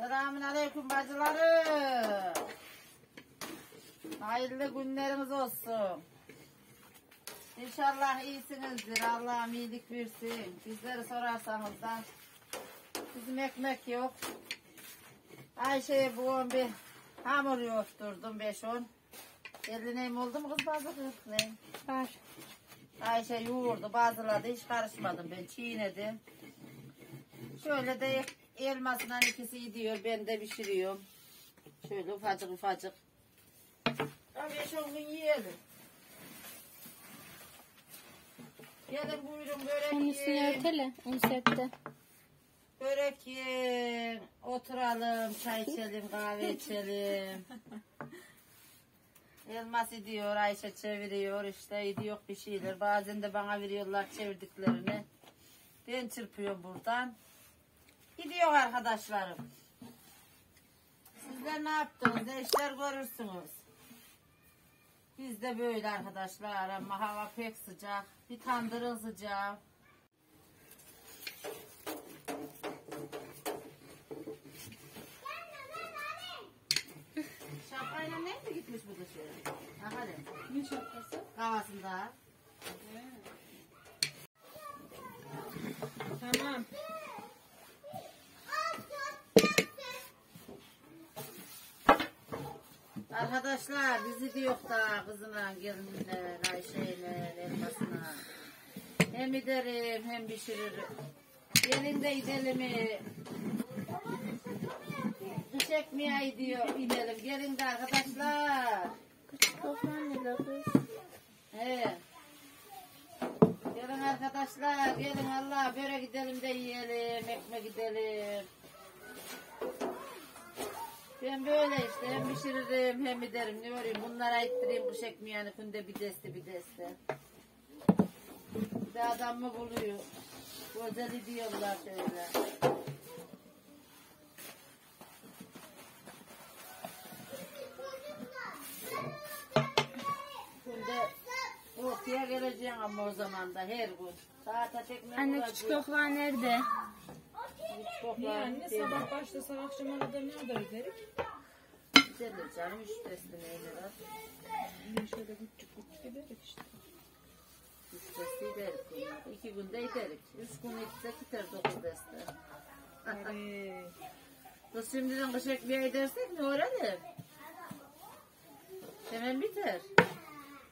Selamun aleyküm bacılarım. Hayırlı günleriniz olsun. İnşallah iyisinizdir. Allah'ım iyilik versin. Bizleri sorarsanız da bizim ekmek yok. Ayşe'ye bu bir hamur yoğurtturdum 5-10. Elli neyim oldu mu kız bazı kız neyim? Var. Ayşe yoğurdu bazıladı hiç karışmadım ben çiğnedim. Şöyle de elmasından ikisi gidiyor ben de pişiriyorum. Şöyle ufacık ufacık. Abi şu gün yiyelim. Gelin buyurun börek Onun üstüne yiyin. örtele. Onu serpte. Börek yiyin. Oturalım çay içelim kahve içelim. Elmas ediyor, Ayşe çeviriyor, işte ediyor bir şeyler. Bazen de bana veriyorlar çevirdiklerini. Ben çırpıyorum buradan. Gidiyor arkadaşlarım. Sizler ne yaptınız? Ne işler görürsünüz? Biz de böyle arkadaşlar ama hava pek sıcak. Bir tandırın sıcak. Şapkayla nerede gitmiş bu dışarı? Ha hadi. Ne şapkası? Kafasında. Tamam. Arkadaşlar bizi diyor da kızına gelinler, Ayşe'yle, elmasına. Hem ederim hem pişiririm. Gelin de gidelim? Kış ekmeği diyor inelim. Gelin de arkadaşlar. Toplan ne la kız? He. Gelin arkadaşlar, gelin Allah böyle gidelim de yiyelim, ekmek gidelim. Ben böyle işte hem pişiririm hem ederim ne öreyim bunlara ittireyim kuş ekmeğini günde bir deste bir deste. Bir de adam mı buluyor? Güzel diyorlar şöyle. Günde ortaya geleceğim ama o zaman da her gün. Saate tekme Anne küçük oklar nerede? Niye anne sabah başlasak akşama kadar ne kadar öderik? Güzeldir canım üç testi neydi var? Yine şöyle küçük küçük ederik işte. Üç testi giderik bunlar. İki günde giderik. Üç gün gitsek biter dokuz testi. Hadi. Kız şimdiden kış ekmeği edersek ne öğrenim? Hemen biter.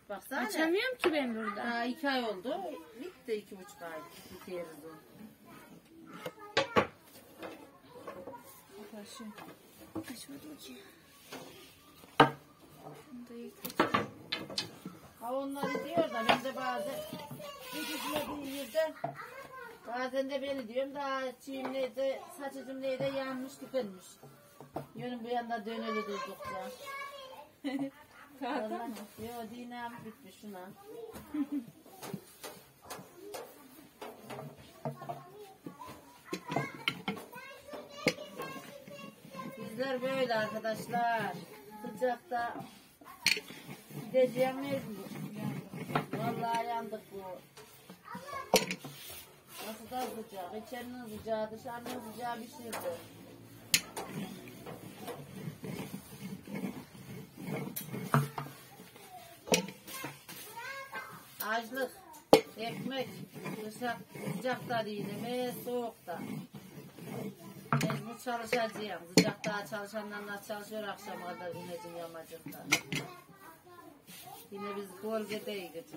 Baksana. Açamıyorum ki ben burada. Daha iki ay oldu. Bitti iki buçuk ay. Biteriz o. Taşı. Açmadım ki. Bunu da yıkayacağım. Ha onları diyor da ben de bazen gitmediği yerde bazen de beni diyorum daha çiğimleydi saçıcım neydi yanmış tükenmiş. Yönüm bu yanda döneli durdukça. Tahta mı? Yo dinem bitmiş şuna. Böyle arkadaşlar. Sıcakta gideceğim mecbur. Vallahi yandık bu. Nasıl da sıcak. İçerinin sıcağı, dışarının sıcağı bir şeydi. Açlık, ekmek, sıcak, sıcakta değilim, e, soğukta. Mecbur çalışacağım. Sıcakta çalışanlar nasıl çalışıyor akşama kadar güneşin yamacında. Yine biz bölgedeyiz gece.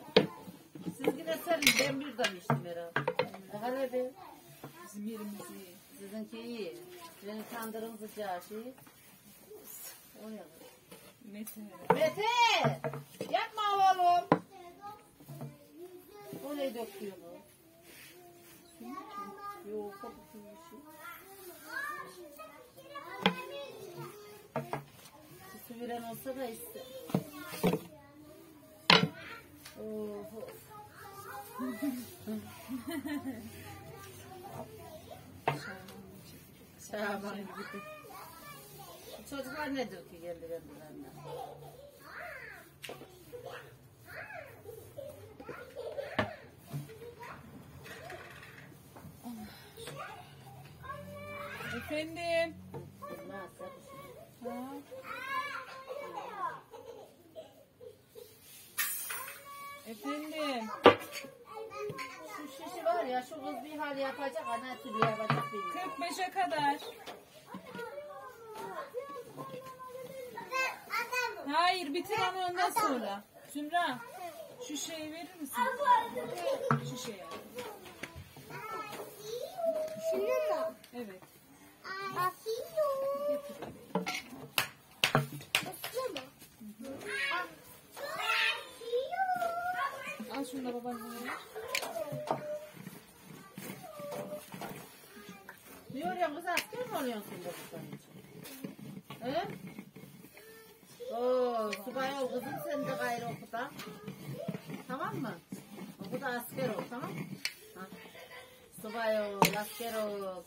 Siz yine serin, ben bir de içtim herhalde. Hele bir, Bizim yerimiz iyi. sizinki iyi. Benim tandırım sıcağı şey. O ne? Mete. Mete! Yapma oğlum. O ne döküyor bu? Yok, kapı su. Su veren olsa da iste. Oho. Şaban gibi. Çocuklar ne döküyor geldi kendilerine? Efendim. Ha. Efendim. Şu şişi var ya şu kız bir hal yapacak ana türlü yapacak bilmiyorum. 45'e kadar. Hayır bitir ama ondan sonra. Zümra şu şeyi verir misin? Şu şeyi. Şunu mu? Evet. Getir. Asıyor mu? Şunu da babanın ver. Diyor ya kız asker mi oluyorsun kızdan için? He? Oo, subay ol kızım sen de gayrı okuda. Tamam mı? Oku da asker ol tamam mı? Ha. Subay ol, asker ol.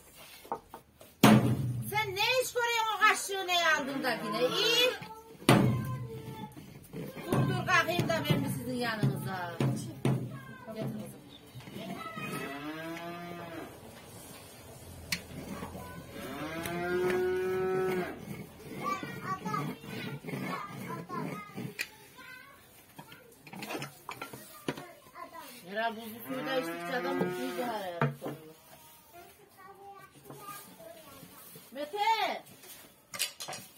Sen ne iş görüyorsun o kaşığı ne aldın da yine? İyi. Dur dur kalkayım da ben sizin yanınıza. Getir kızım. Herhalde bu suyu da içtikçe adam mutluydu herhalde. Mete!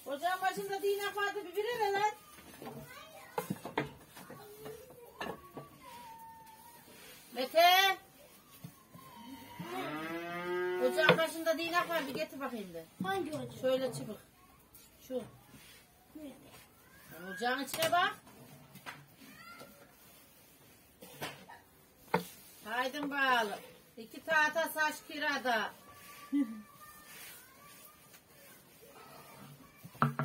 Ocağın başında dinak vardı bir birer lan. Mete! Ocağın başında dinak var bir getir bakayım de. Hangi hoca? Şöyle çıbık. Şu. Sen Ocağın içine bak. Haydın bağlı. İki tahta saç kirada.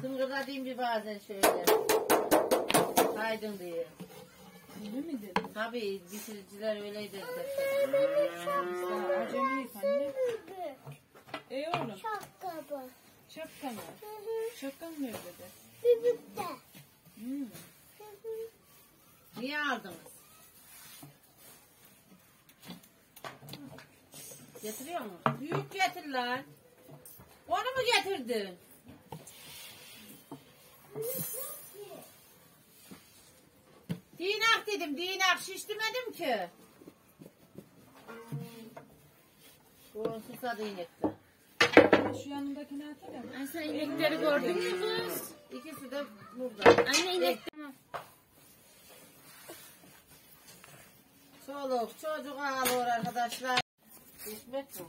Tıngırdatayım bir bazen şöyle. Haydın diye. Öyle mi dedin? Tabii bitiriciler öyleydi. Acemiyiz anne. E oğlum Şapkabı. şapkan var. Şapkan nerede de? Bibikte. Hmm. Niye aldınız? Getiriyor mu? Büyük getir lan. Onu mu getirdin? Dinak dedim, dinak şiş demedim ki. Bu susadı inekti. Şu yanındakini atsana. Ay sen inekleri gördün mü kız? İkisi de burada. Anne inek tamam. Çoluk çocuk ağlıyor arkadaşlar. Hikmet mi?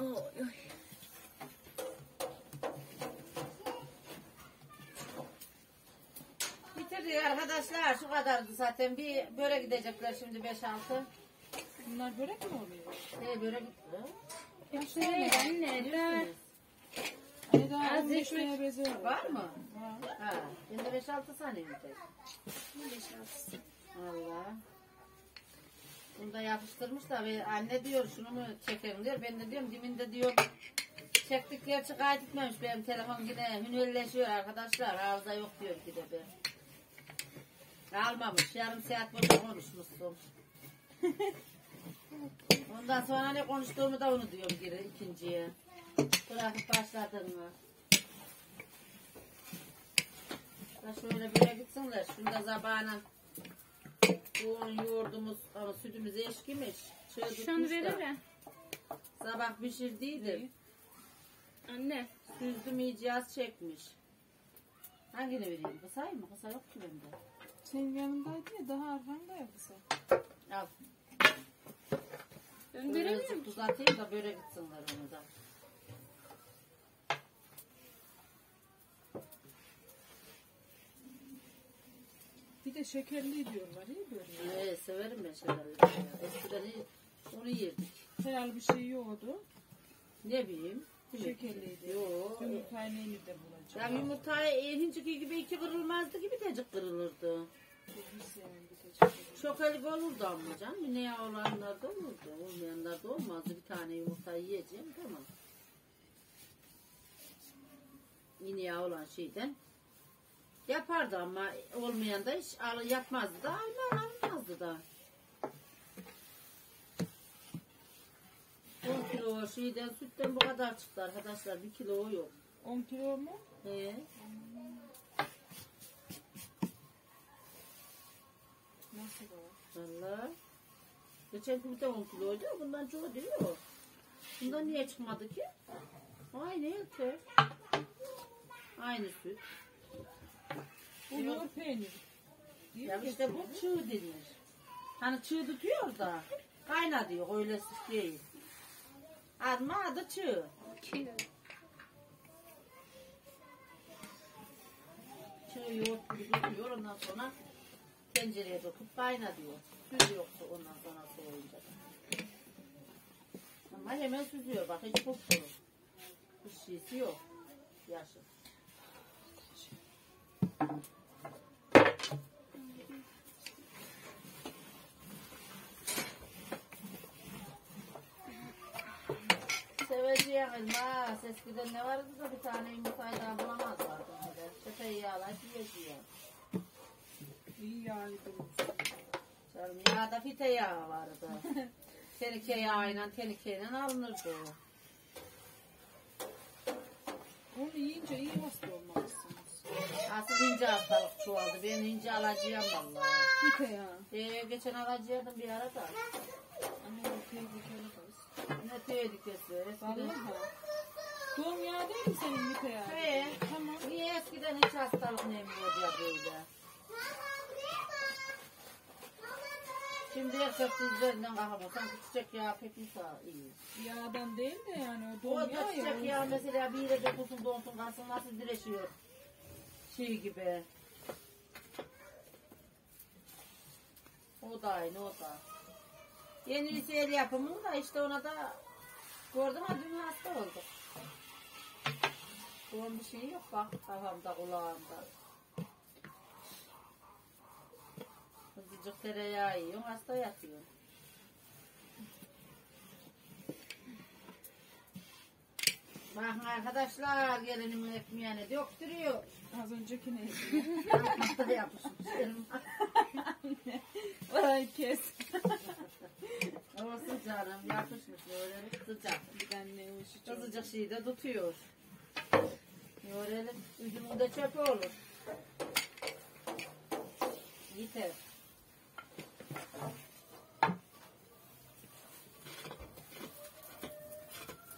Oy, oy. Bitirdik arkadaşlar. Şu kadardı zaten. Bir börek gidecekler şimdi 5-6. Bunlar börek mi oluyor? Ne börek Şey anne Hani daha Az 15 ekmek- tane beze var. Mı? Ha. Bende 5-6 saniye mi tek? Valla. Bunu da yapıştırmış da ve anne diyor şunu mu çekelim diyor. Ben de diyorum diminde diyor çektik gerçi kaydetmemiş benim telefon yine hünelleşiyor arkadaşlar. Hafıza yok diyor bir de be. Almamış. Yarım saat boyunca konuşmuşsun. Ondan sonra ne konuştuğumu da onu diyorum geri ikinciye. Bırakıp başladın mı? Da şöyle böyle gitsinler. Şunda zabana yoğun yoğurdumuz ama sütümüz eşkimiş. Şunu verir mi? Sabah pişirdiydim. Anne. Süzdüm iyice az çekmiş. Hangini vereyim? Kısayım mı? Kısa yok ki bende. Senin yanındaydı ya daha arkanda ya kısa. Al. Ben veremiyorum. Birazcık tuz atayım da böyle gitsinler onu da. Bir de şekerli diyorlar iyi böyle. Ee, severim ben şeyleri. Eskiden onu yerdik. Herhalde bir şey yoktu. Ne bileyim. Şekerliydi. Yok. Yumurtayı neyle de bulacak. Ya yumurtayı hinciki gibi iki kırılmazdı gibi tecik kırılırdı. Biz yani bir tek Çok elik olurdu ama canım. Yine olanlar da olurdu. Olmayanlar da olmazdı. Bir tane yumurta yiyeceğim tamam. Yine olan şeyden yapardı ama olmayan da hiç yapmazdı da alma almazdı da. 10 kilo şeyden sütten bu kadar çıktı arkadaşlar. Bir kilo yok. 10 kilo mu? He. Nasıl o? Valla. Geçen gün de 10 kiloydu. Bundan çok diyor. Bundan niye çıkmadı ki? Aynı eti. Aynı süt. Bu yoğurt peyniri. Değil Ya mi işte bu çığ denir. Hani çığ tutuyor da kayna diyor öyle süt değil. Adma adı çığ. Çığ yoğurt gibi tutuyor ondan sonra tencereye dokup kayna diyor. Süz yoksa ondan sonra soğuyunca da. Ama hemen süzüyor bak hiç kokmuyor. Hiç şeysi yok. Yaşı. Seveceğim elmas. Eskiden ne vardı da bir tane yumurtayı bulamazlardı. Çeteyi yağlayıp yiyeceğim. İyi yağıydı. Canım yağda fite yağı vardı. tenike yağıyla tenikeyle alınırdı. Onu yiyince iyi hasta olmalısınız. Asıl ince hastalık çoğaldı. Ben ince alacağım valla. Gite ya. Ee, geçen alacaktım bir ara da. Anne ortaya geçelim kız. Ne kesiyor. Eskiden. Vallahi. Doğum yağı değil mi senin gite ya? He. Tamam. Niye eskiden hiç hastalık nemiyordu ya böyle? Şimdi sefte üzerinden kalkamıyor. Sanki çiçek yağı pek insan iyi. Yağdan değil de yani o O doğum da yağı ya. çiçek yağı mesela bir yere dokunsun donsun kalsın nasıl direşiyor. Şey gibi. O da aynı o da. Yeni seyir yapımı da işte ona da gördüm ha dün hasta olduk. Onun bir şeyi yok bak kafamda kulağımda. Azıcık tereyağı yiyorsun hasta yatıyorsun. Bakın arkadaşlar gelinimin ekmeğini döktürüyor. Az önceki neydi? Hasta yapmışım. Ay kes. Olsun canım yapışmış böyle sıcak. Azıcık şeyi de tutuyor. Yorelim. Ucumunda çöp olur. Yeter.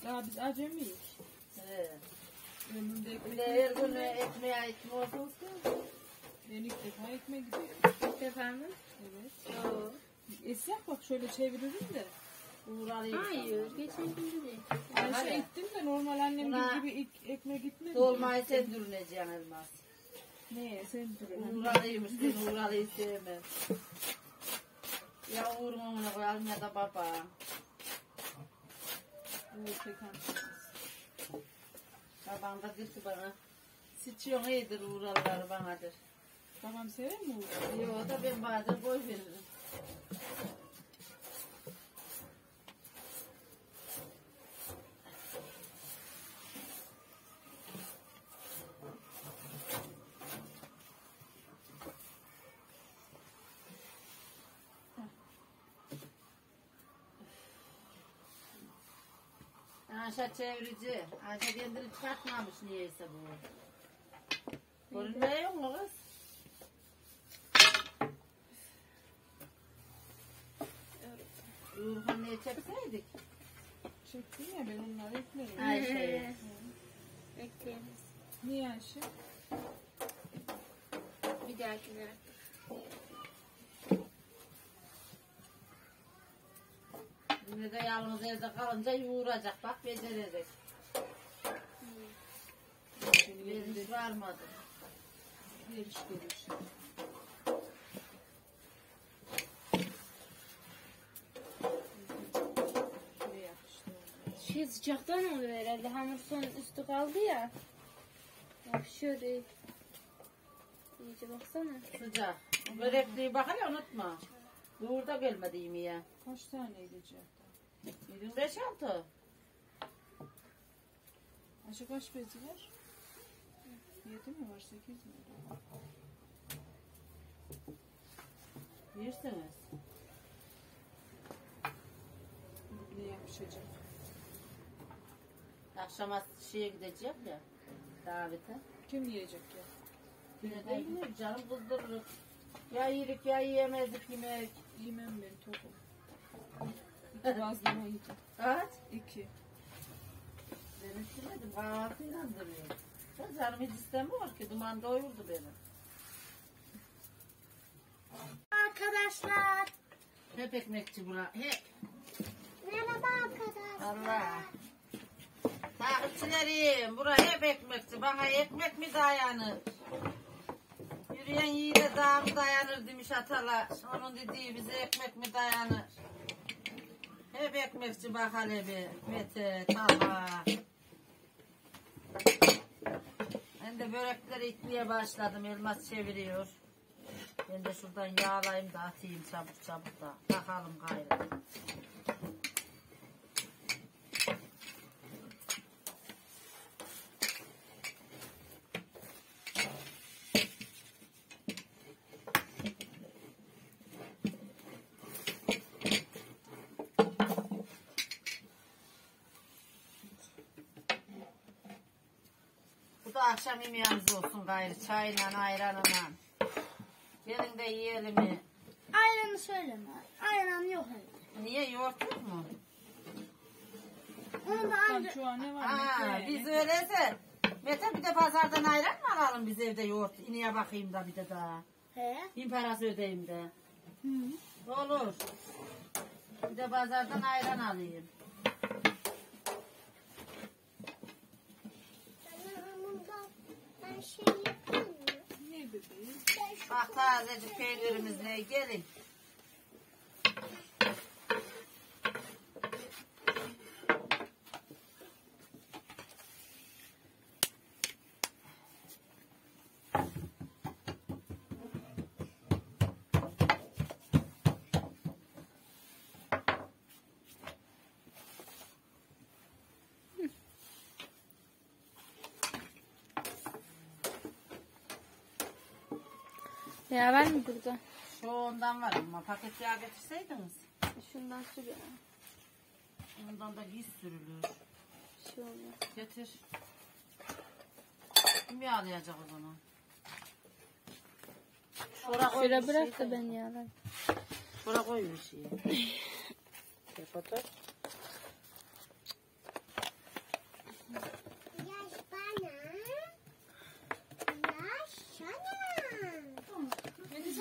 Ya biz acemiyiz. Evet. Önümde Bir de ekmek. her gün ekmeğe ekmeği olsun. Ben ilk defa ekmek gidiyorum. Efendim? Evet. Yok. Esyak bak şöyle çeviririm de. Uğralıyım. Hayır. Geçen gün de değil. Ayşe Hadi. ettim de normal annem Buna- gibi ilk ekmek gitmedi. Dolmayı sen dürüneceksin elmas. Neye sen dur. Uğralıymış ben uğralıyı sevmem. Ya uğrum ona koyalım ya da baba. Babam da der ki bana. Sıçıyorsun iyidir uğralıları banadır. Babam sever mi bu? Yo da ben bazen boy veririm. Ayşe çevirici. Ayşe kendini çıkartmamış niyeyse bu. Görünmüyor mu kız? Urhan niye çekseydik? Çektin ya ben onları eklerim. Ayşe. Bekleyiniz. Niye Ayşe? Bir dahakine. Şimdi de yalnız evde kalınca yoğuracak. Bak becererek. Ben hiç varmadım. Geliş geliş. Şey sıcaktan oluyor herhalde. Hamur son üstü kaldı ya. Yapışıyor değil. İyice baksana. Sıcak. Börekliği bakın unutma. Doğurda gelmedi yemeğe. Kaç tane gece? 25 altı. Aşık kaç bezi var? 7 mi var 8 mi var? Yerseniz. Bu ne yapışacak? Akşama şeye gidecek ya. Davete. Kim yiyecek ya? Yine de yiyecek canım kızdırırız. Ya yedik ya yiyemedik yemek. Yemem ben tokum. İki bazlama yiyeceğim. Kaç? İki. Ben üşümedim. Kahvaltıyla duruyorum. Ya canım hiç istemiyor ki. Duman doyurdu beni. Arkadaşlar. Hep ekmekçi bura. Hep. Merhaba arkadaşlar. Allah. Takipçilerim. Bura hep ekmekçi. Bana ekmek mi dayanır? Yürüyen yiğide dağ mı dayanır demiş atalar. Onun dediği bize ekmek mi dayanır? Hep ekmekçi bak hele. Mete, Talha. Ben de börekleri itmeye başladım. Elmas çeviriyor. Ben de şuradan yağlayayım da atayım çabuk çabuk da. Bakalım gayrı. Akşam yemeğimiz olsun gayrı. Çayla ayranla. Gelin de yiyelim mi? Ayranı söyleme. Ayran yok evde. Niye yoğurt yok mu? Onu da anca... Aa, biz öyleyse. Mete bir de pazardan ayran mı alalım biz evde yoğurt? İniye bakayım da bir de daha. He. Bin parası ödeyeyim de. Hı. Olur. Bir de pazardan ayran alayım. Ben şey yapayım mı? Ne bebeğim? Ben şu Bak tazecik peynirimiz ne gelin. Ya var mı burada? Şu ondan var ama paket yağ getirseydiniz. Şundan sür ya. Ondan da giz sürülür. Şey oluyor. Getir. Kim yağlayacak o zaman? Şura koy Şöyle bir bırak şey da ben yağlarım. Şura koy bir şey. Kapat.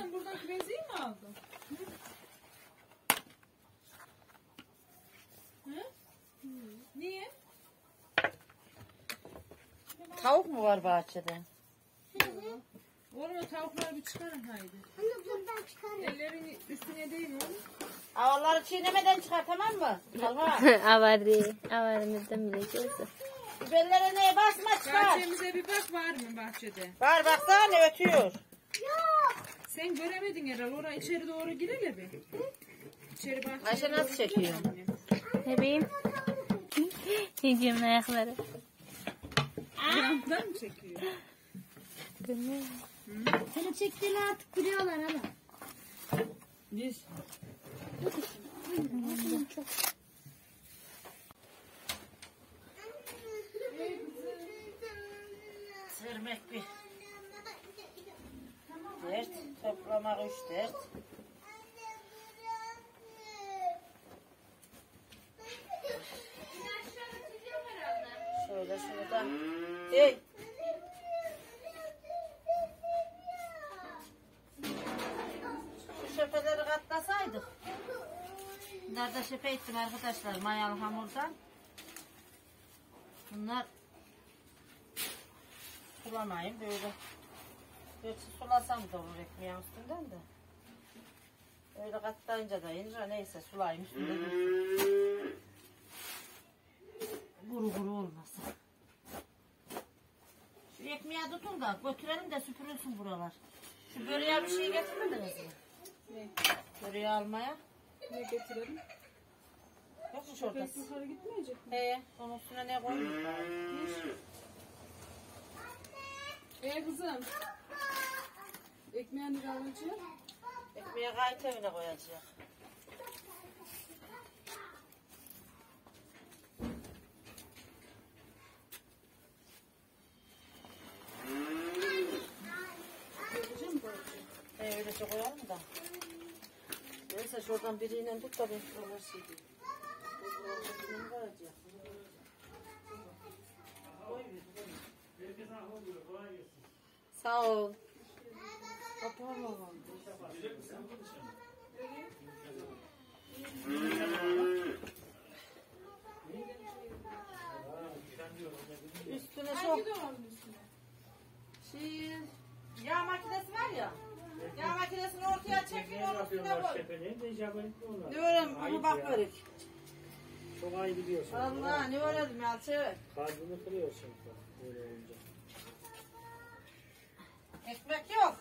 Sen buradaki benzeyi mi aldın? Hı? Hı? Niye? Tavuk mu var bahçede? Oğlum o tavukları bir çıkarın haydi. Onu buradan çıkarın. Ellerini üstüne değil mi oğlum? Havaları çiğnemeden çıkar tamam mı? Talha. Avarı. Avarımızdan bileceğiz. Biberlere neye basma çıkar. Bahçemize bir bak var mı bahçede? Var baksana ne ötüyor. Yok. Sen göremedin herhalde. Oraya içeri doğru girelim bir. İçeri bahçeye Ayşe nasıl çekiyor? bileyim. Yiyeceğim ayakları. Yandan mı çekiyor? Bilmiyorum. Seni çektiğini artık biliyorlar ama. Biz. Sırmek bir dert. Dert. Şöyle şuradan. Hey. Şu şöpeleri katlasaydık. Bunlar da şöpe ettim arkadaşlar mayalı hamurdan. Bunlar sulamayayım böyle. Gerçi sulasam da olur ekmeğin üstünden de. Öyle katlayınca da ince neyse sulayayım üstünde dursun. Kuru kuru olmasın. Şu ekmeği tutun da götürelim de süpürülsün buralar. Şu böreğe bir şey getirmediniz mi? Ne? Böreği almaya. Ne getirelim? Yok mu şurada? Pek yukarı gitmeyecek mi? He, onun üstüne ne koyayım? Ee kızım. Ekmeğe nereye alacak? Ekmeğe gayet evine koyacak. Ee, öylece koyalım da. Neyse şuradan biriyle tut da ben şuralar sileyim. Sağ ol. Kapağım. Üstüne çok Hangi üstüne? şey, yağ makinesi var ya. Yağ makinesini ortaya çekin onun üstüne koy. Ne öğren bunu bak böyle. Çok ayıp gidiyorsun. Allah ne öğrendim Yalçın. Kalbini kırıyorsun böyle olunca. Ekmek yok.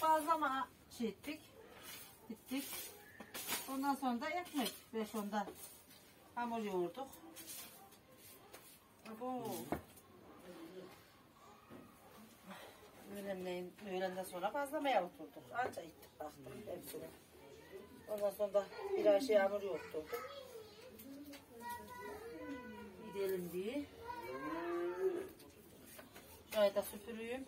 Fazlama şey ettik. Bittik. Ondan sonra da ekmek. Beş onda hamur yoğurduk. Abo. Öğlenleyin, öğlenden sonra fazlamaya oturduk. Anca gittik baktım hepsine. Ondan sonra da bir şey hamur yoğurtturduk. Gidelim diye. Şurayı da süpürüyüm.